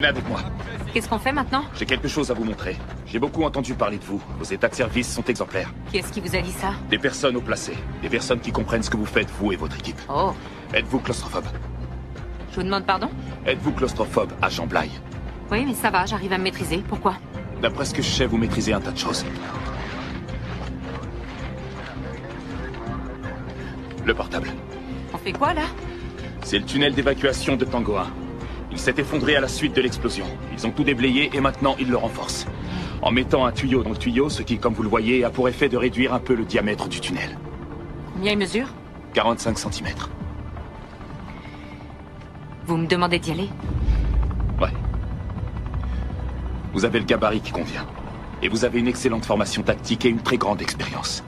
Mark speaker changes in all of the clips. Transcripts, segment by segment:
Speaker 1: Venez avec moi.
Speaker 2: Qu'est-ce qu'on fait maintenant?
Speaker 1: J'ai quelque chose à vous montrer. J'ai beaucoup entendu parler de vous. Vos états de service sont exemplaires.
Speaker 2: Qui est-ce qui vous a dit ça?
Speaker 1: Des personnes au placé. Des personnes qui comprennent ce que vous faites, vous et votre équipe.
Speaker 2: Oh,
Speaker 1: Êtes-vous claustrophobe?
Speaker 2: Je vous demande pardon?
Speaker 1: Êtes-vous claustrophobe, agent Bly?
Speaker 2: Oui, mais ça va, j'arrive à me maîtriser. Pourquoi?
Speaker 1: D'après ce que je sais, vous maîtrisez un tas de choses. Le portable.
Speaker 2: On fait quoi là?
Speaker 1: C'est le tunnel d'évacuation de Tango 1. Il s'est effondré à la suite de l'explosion. Ils ont tout déblayé et maintenant ils le renforcent. En mettant un tuyau dans le tuyau, ce qui, comme vous le voyez, a pour effet de réduire un peu le diamètre du tunnel.
Speaker 2: Combien il mesure?
Speaker 1: 45 cm.
Speaker 2: Vous me demandez d'y aller?
Speaker 1: Ouais. Vous avez le gabarit qui convient. Et vous avez une excellente formation tactique et une très grande expérience.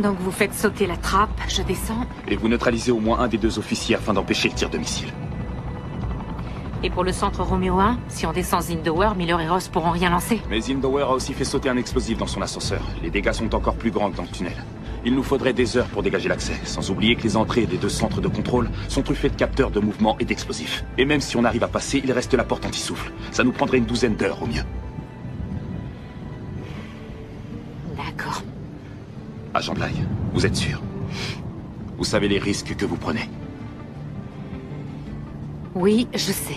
Speaker 2: Donc vous faites sauter la trappe, je descends.
Speaker 1: Et vous neutralisez au moins un des deux officiers afin d'empêcher le tir de missile.
Speaker 2: Et pour le centre Roméo 1, si on descend Zindower, Miller et Ross pourront rien lancer.
Speaker 1: Mais Indower a aussi fait sauter un explosif dans son ascenseur. Les dégâts sont encore plus grands que dans le tunnel. Il nous faudrait des heures pour dégager l'accès, sans oublier que les entrées des deux centres de contrôle sont truffées de capteurs de mouvement et d'explosifs. Et même si on arrive à passer, il reste la porte anti-souffle. Ça nous prendrait une douzaine d'heures au mieux.
Speaker 2: D'accord.
Speaker 1: Agent Bly, vous êtes sûr? Vous savez les risques que vous prenez?
Speaker 2: Oui, je sais.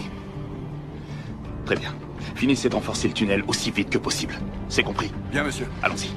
Speaker 1: Très bien. Finissez de renforcer le tunnel aussi vite que possible. C'est compris
Speaker 3: Bien, monsieur.
Speaker 1: Allons-y.